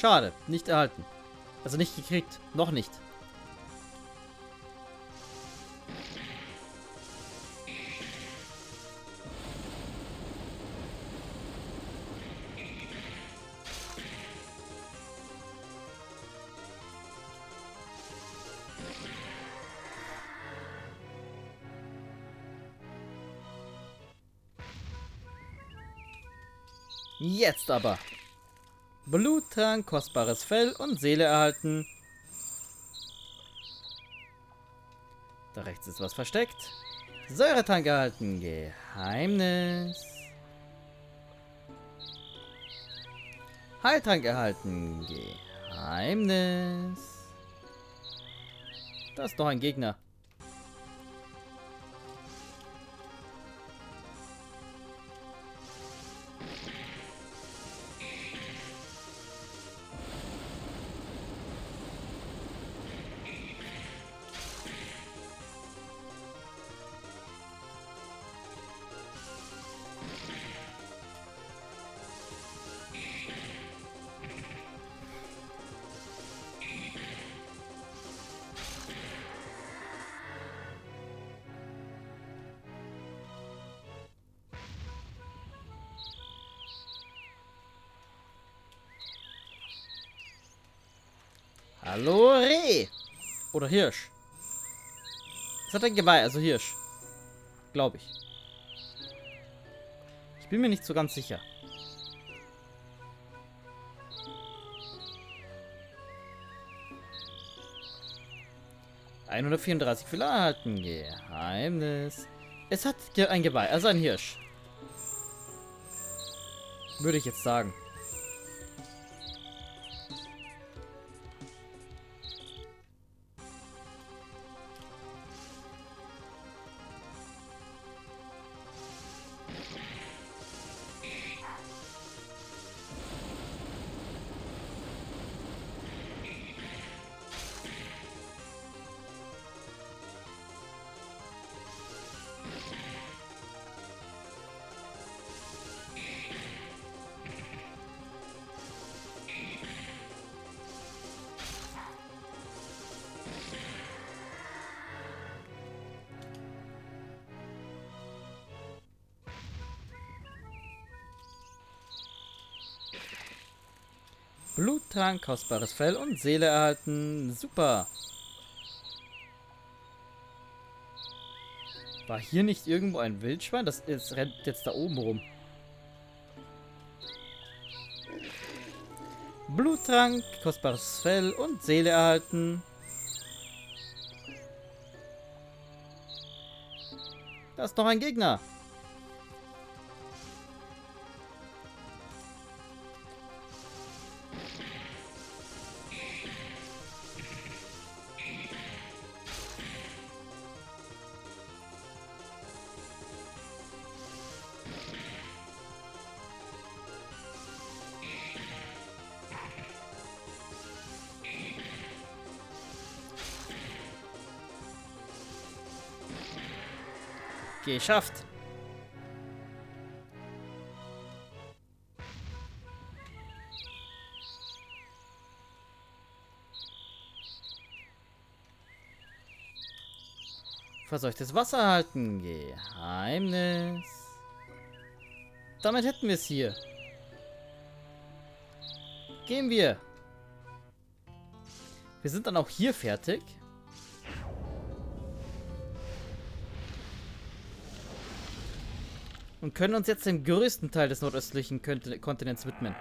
Schade, nicht erhalten. Also nicht gekriegt. Noch nicht. Jetzt aber. Bluttrank, kostbares Fell und Seele erhalten. Da rechts ist was versteckt. Säuretank erhalten. Geheimnis. Heiltrank erhalten. Geheimnis. Da ist noch ein Gegner. Hallo Reh. Oder Hirsch. Was hat ein Geweih? Also Hirsch. Glaube ich. Ich bin mir nicht so ganz sicher. ...134 Fehler erhalten. Geheimnis. Es hat ein Geweih, also ein Hirsch. Würde ich jetzt sagen. Bluttrank, kostbares Fell und Seele erhalten. Super. War hier nicht irgendwo ein Wildschwein? Das ist, rennt jetzt da oben rum. Bluttrank, kostbares Fell und Seele erhalten. Da ist noch ein Gegner. Geschafft. Verseuchtes Wasser halten. Geheimnis. Damit hätten wir es hier. Gehen wir. Wir sind dann auch hier fertig. Und können uns jetzt dem größten Teil des nordöstlichen Kontinents widmen.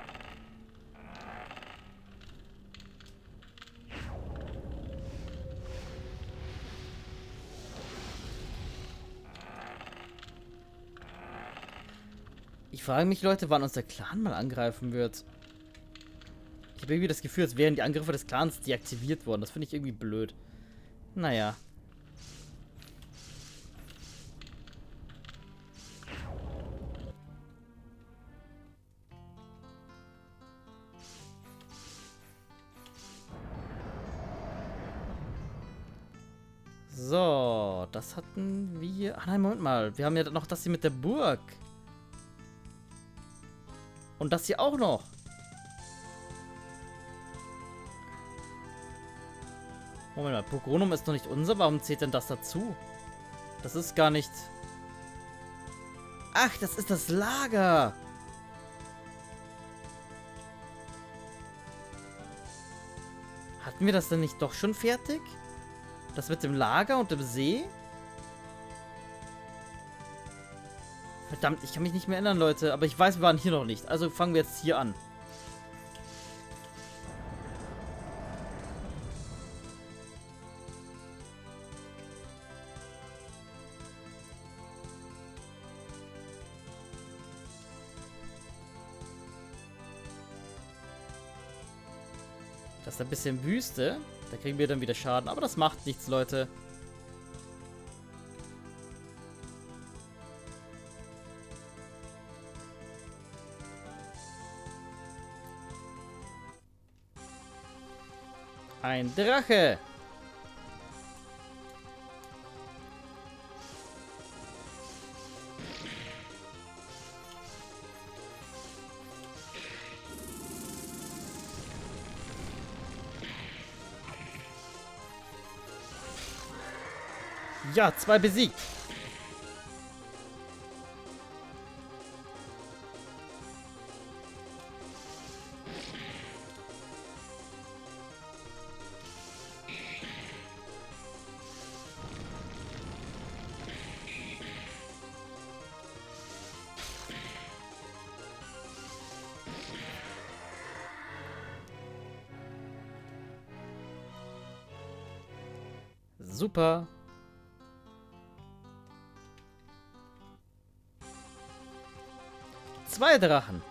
Ich frage mich, Leute, wann uns der Clan mal angreifen wird. Ich habe irgendwie das Gefühl, als wären die Angriffe des Clans deaktiviert worden. Das finde ich irgendwie blöd. Naja. So, das hatten wir... Ah nein, Moment mal. Wir haben ja noch das hier mit der Burg. Und das hier auch noch. Moment mal, Pogronum ist noch nicht unser. Warum zählt denn das dazu? Das ist gar nicht... Ach, das ist das Lager. Hatten wir das denn nicht doch schon fertig? Ja. Das mit dem Lager und dem See? Verdammt, ich kann mich nicht mehr erinnern, Leute. Aber ich weiß, wir waren hier noch nicht. Also fangen wir jetzt hier an. Das ist ein bisschen Wüste. Da kriegen wir dann wieder Schaden. Aber das macht nichts, Leute. Ein Drache. Ja, zwei besiegt. Super. Zwei Drachen.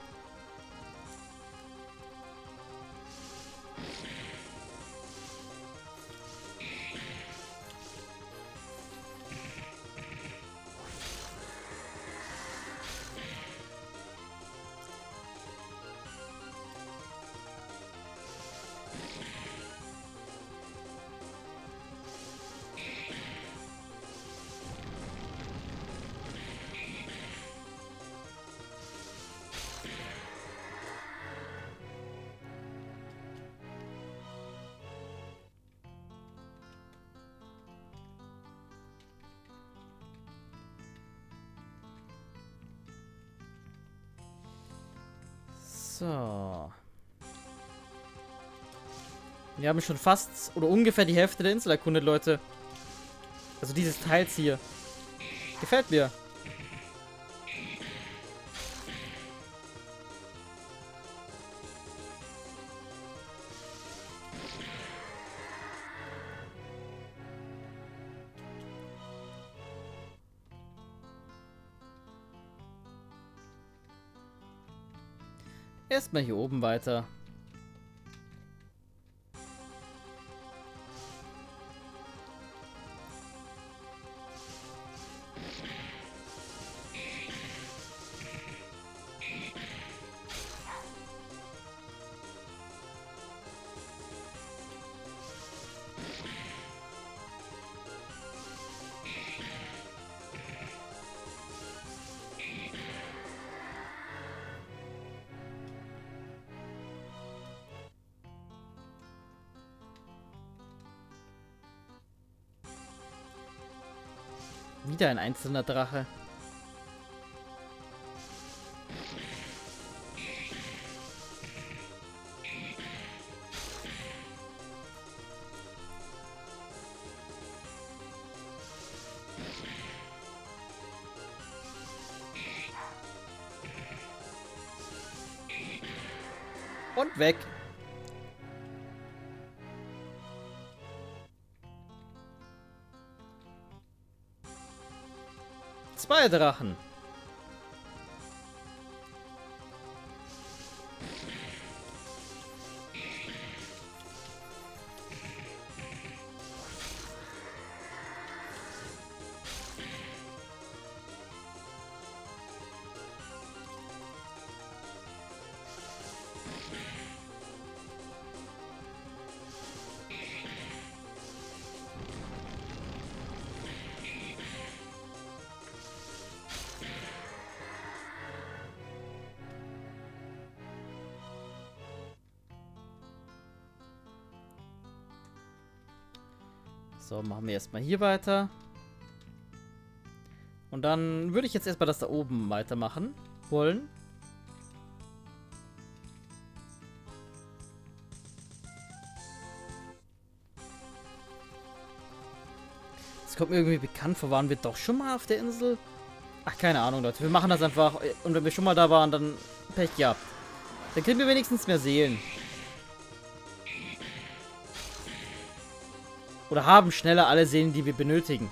So. Wir haben schon fast oder ungefähr die Hälfte der Insel erkundet, Leute. Also dieses Teils hier. Gefällt mir. Erstmal hier oben weiter. Wieder ein einzelner Drache. Und weg. Zwei So, machen wir erstmal hier weiter. Und dann würde ich jetzt erstmal das da oben weitermachen wollen. Das kommt mir irgendwie bekannt vor. Waren wir doch schon mal auf der Insel? Ach, keine Ahnung, Leute. Wir machen das einfach. Und wenn wir schon mal da waren, dann Pech gehabt. Dann kriegen wir wenigstens mehr Seelen. Oder haben schneller alle Seelen, die wir benötigen.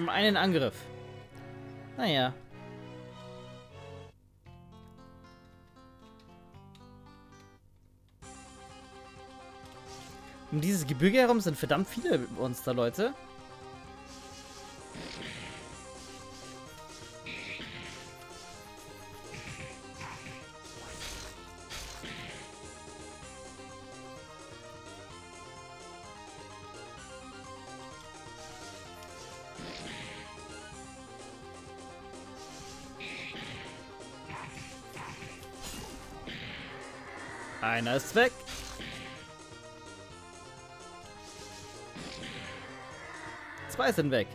Um einen Angriff. Naja. Um dieses Gebirge herum sind verdammt viele Monster, Einer ist weg. Zwei sind weg.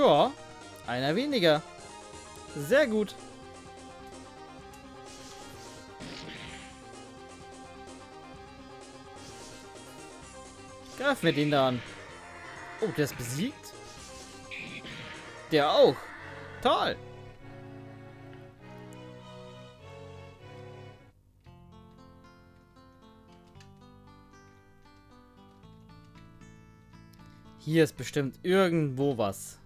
Tja, einer weniger. Sehr gut. Greifen wir den da an. Oh, der ist besiegt? Der auch. Toll. Hier ist bestimmt irgendwo was.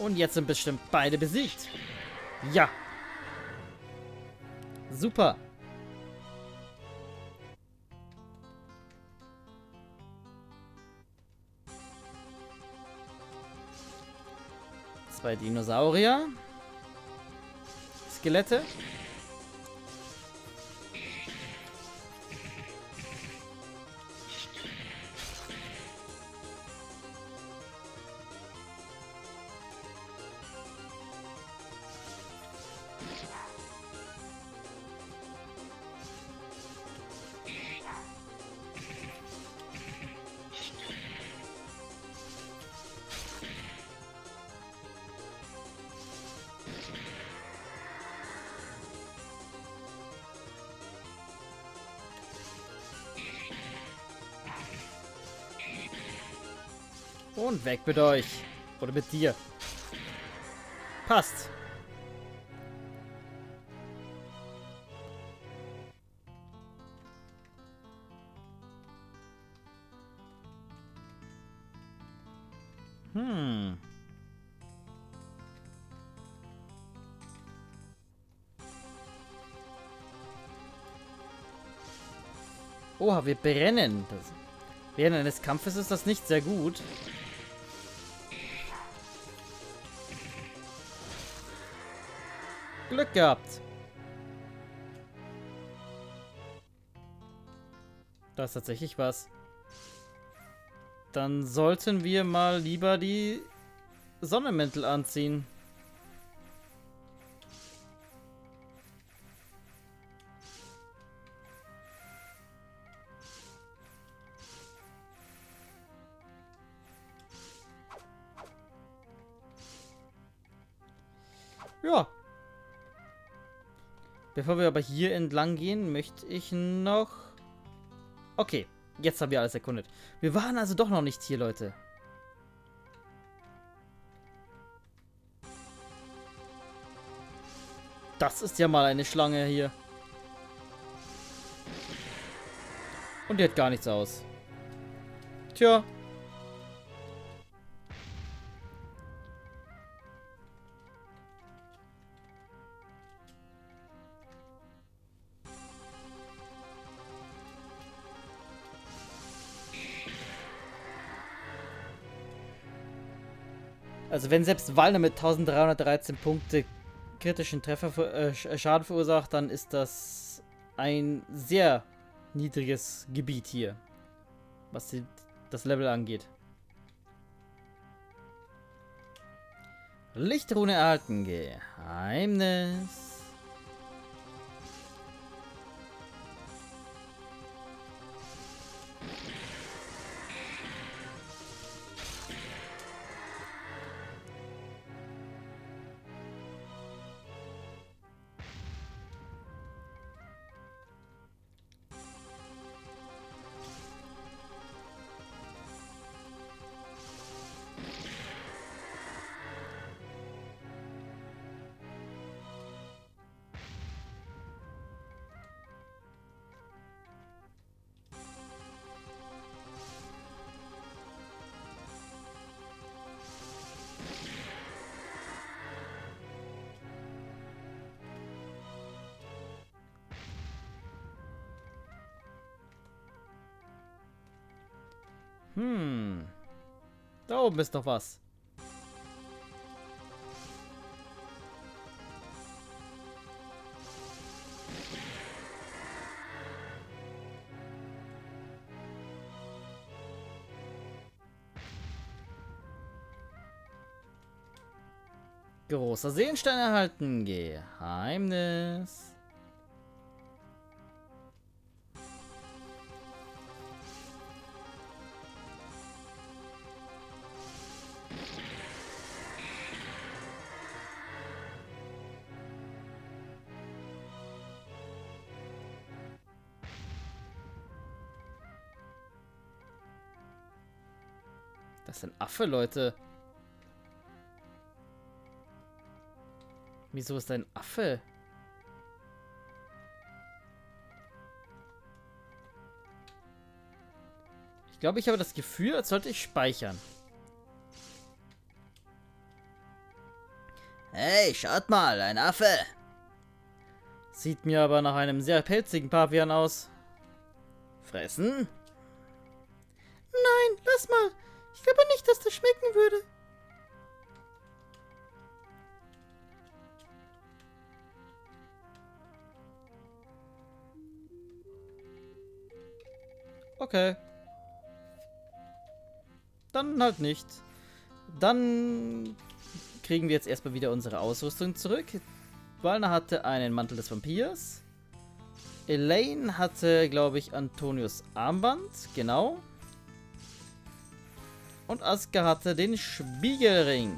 Und jetzt sind bestimmt beide besiegt. Ja. Super. Zwei Dinosaurier. Skelette. Und weg mit euch. Oder mit dir. Passt. Hm. Oha, wir brennen. Das während eines Kampfes ist das nicht sehr gut. Glück gehabt. Da ist tatsächlich was. Dann sollten wir mal lieber die Sonnenmäntel anziehen. Bevor wir aber hier entlang gehen, möchte ich noch... Okay, jetzt haben wir alles erkundet. Wir waren also doch noch nicht hier, Leute. Das ist ja mal eine Schlange hier. Und die hat gar nichts aus. Tja. Also wenn selbst Walner mit 1313 Punkte kritischen Treffer äh, Schaden verursacht, dann ist das ein sehr niedriges Gebiet hier, was die, das Level angeht. Lichtrune erhalten. Geheimnis. Hm. Da oben ist doch was. Großer Seelenstein erhalten. Geheimnis. Das ist ein Affe, Leute. Wieso ist ein Affe? Ich glaube, ich habe das Gefühl, als sollte ich speichern. Hey, schaut mal, ein Affe. Sieht mir aber nach einem sehr pelzigen Pavian aus. Fressen? Nein, lass mal. Ich glaube nicht, dass das schmecken würde. Okay. Dann halt nicht. Dann kriegen wir jetzt erstmal wieder unsere Ausrüstung zurück. Walner hatte einen Mantel des Vampirs. Elaine hatte, glaube ich, Antonius Armband. Genau. Und Aska hatte den Spiegelring.